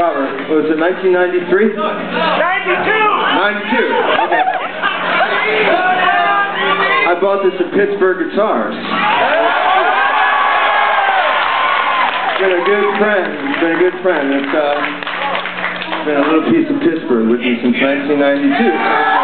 Robert, was it 1993? 92! 92, okay. I bought this at Pittsburgh Guitars. Been a good friend, been a good friend. It's uh, been a little piece of Pittsburgh with me since 1992.